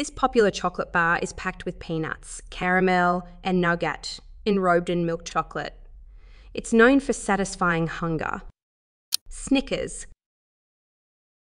This popular chocolate bar is packed with peanuts, caramel, and nougat, enrobed in milk chocolate. It's known for satisfying hunger. Snickers,